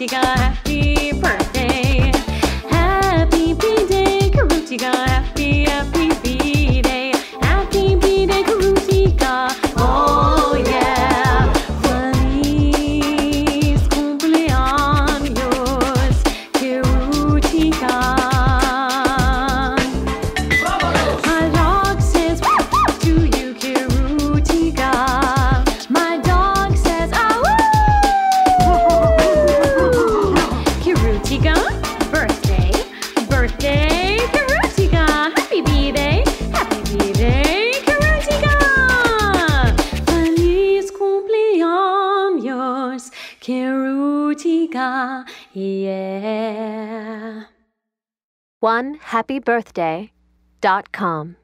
Karutika, happy birthday. Happy birthday, Karutika, happy, happy. Kirutika, yeah. One happy birthday dot com.